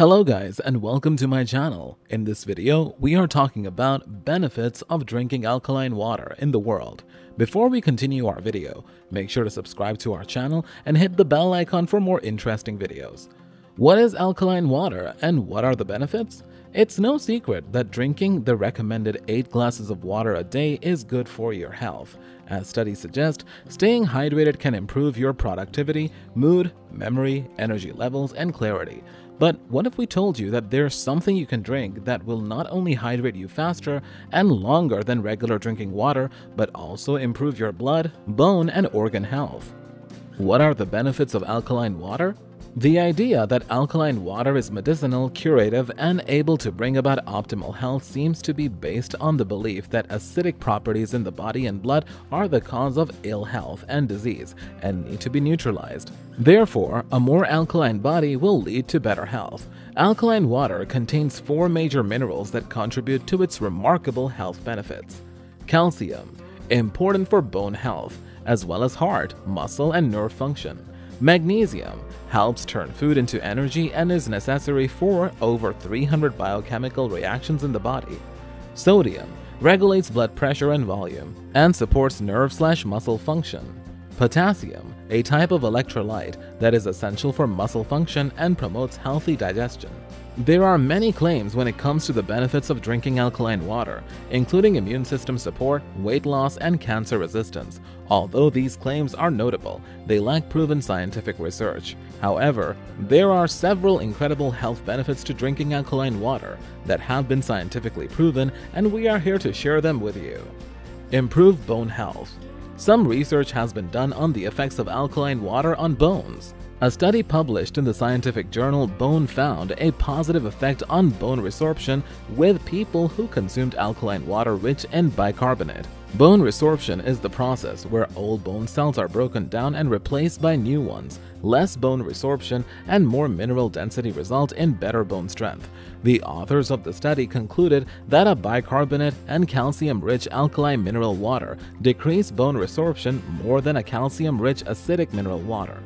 Hello guys and welcome to my channel. In this video, we are talking about benefits of drinking alkaline water in the world. Before we continue our video, make sure to subscribe to our channel and hit the bell icon for more interesting videos. What is alkaline water and what are the benefits? It's no secret that drinking the recommended 8 glasses of water a day is good for your health. As studies suggest, staying hydrated can improve your productivity, mood, memory, energy levels, and clarity. But what if we told you that there's something you can drink that will not only hydrate you faster and longer than regular drinking water, but also improve your blood, bone, and organ health? What are the benefits of alkaline water? The idea that alkaline water is medicinal, curative, and able to bring about optimal health seems to be based on the belief that acidic properties in the body and blood are the cause of ill health and disease and need to be neutralized. Therefore, a more alkaline body will lead to better health. Alkaline water contains four major minerals that contribute to its remarkable health benefits. Calcium, important for bone health, as well as heart, muscle, and nerve function. Magnesium helps turn food into energy and is necessary for over 300 biochemical reactions in the body. Sodium regulates blood pressure and volume and supports nerve/muscle function. Potassium, a type of electrolyte that is essential for muscle function and promotes healthy digestion. There are many claims when it comes to the benefits of drinking alkaline water, including immune system support, weight loss, and cancer resistance. Although these claims are notable, they lack proven scientific research. However, there are several incredible health benefits to drinking alkaline water that have been scientifically proven, and we are here to share them with you. Improve bone health. Some research has been done on the effects of alkaline water on bones. A study published in the scientific journal Bone found a positive effect on bone resorption with people who consumed alkaline water rich in bicarbonate. Bone resorption is the process where old bone cells are broken down and replaced by new ones. Less bone resorption and more mineral density result in better bone strength. The authors of the study concluded that a bicarbonate and calcium-rich alkaline mineral water decrease bone resorption more than a calcium-rich acidic mineral water.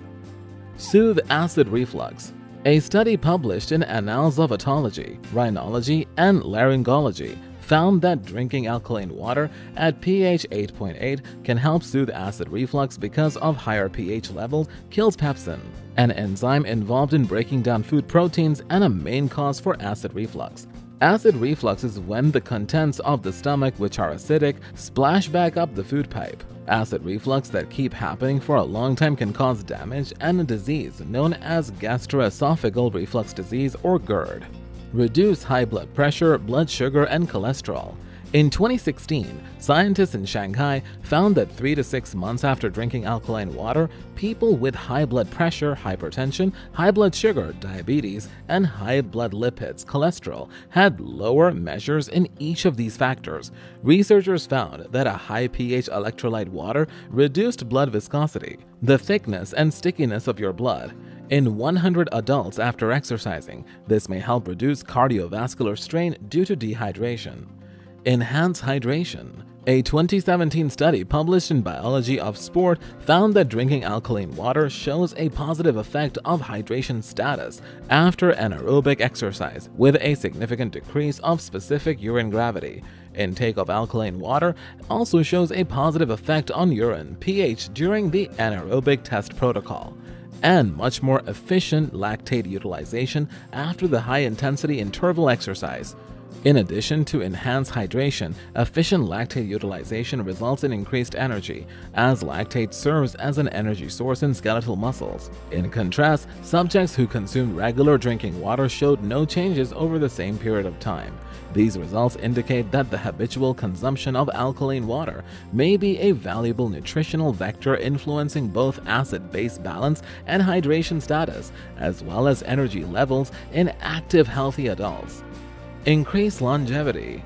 Soothe acid reflux. A study published in Annals of Otology, Rhinology, and Laryngology found that drinking alkaline water at pH 8.8 can help soothe acid reflux because of higher pH levels kills pepsin, an enzyme involved in breaking down food proteins and a main cause for acid reflux. Acid reflux is when the contents of the stomach, which are acidic, splash back up the food pipe. Acid reflux that keep happening for a long time can cause damage and a disease known as gastroesophageal reflux disease or GERD. Reduce high blood pressure, blood sugar, and cholesterol. In 2016, scientists in Shanghai found that 3 to 6 months after drinking alkaline water, people with high blood pressure, hypertension, high blood sugar, diabetes, and high blood lipids, cholesterol, had lower measures in each of these factors. Researchers found that a high pH electrolyte water reduced blood viscosity, the thickness and stickiness of your blood, in 100 adults after exercising. This may help reduce cardiovascular strain due to dehydration. Enhance hydration. A 2017 study published in Biology of Sport found that drinking alkaline water shows a positive effect of hydration status after anaerobic exercise with a significant decrease of specific urine gravity. Intake of alkaline water also shows a positive effect on urine pH during the anaerobic test protocol and much more efficient lactate utilization after the high-intensity interval exercise. In addition to enhanced hydration, efficient lactate utilization results in increased energy, as lactate serves as an energy source in skeletal muscles. In contrast, subjects who consumed regular drinking water showed no changes over the same period of time. These results indicate that the habitual consumption of alkaline water may be a valuable nutritional vector influencing both acid-base balance and hydration status, as well as energy levels in active healthy adults. Increase longevity.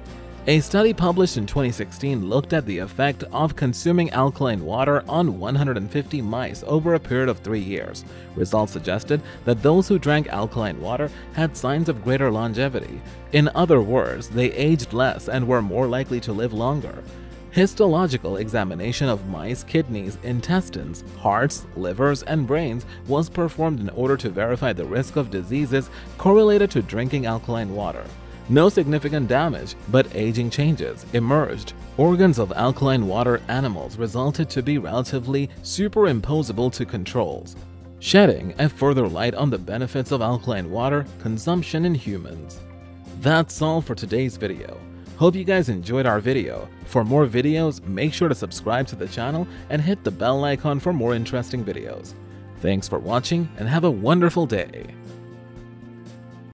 A study published in 2016 looked at the effect of consuming alkaline water on 150 mice over a period of three years. Results suggested that those who drank alkaline water had signs of greater longevity. In other words, they aged less and were more likely to live longer. Histological examination of mice, kidneys, intestines, hearts, livers, and brains was performed in order to verify the risk of diseases correlated to drinking alkaline water. No significant damage, but aging changes emerged. Organs of alkaline water animals resulted to be relatively superimposable to controls, shedding a further light on the benefits of alkaline water consumption in humans. That's all for today's video. Hope you guys enjoyed our video. For more videos, make sure to subscribe to the channel and hit the bell icon for more interesting videos. Thanks for watching and have a wonderful day.